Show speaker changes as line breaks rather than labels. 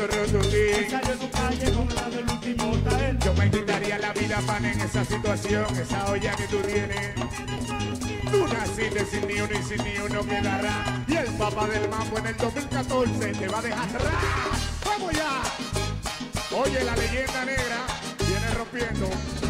En calle último.
Yo me quitaría la vida, pan, en esa situación, esa olla que tú tienes. Tú naciste sin ni uno y sin ni uno quedará. Y el papá del mambo en el 2014 te va a dejar atrás. ¡Vamos ya! Oye, la leyenda negra viene rompiendo.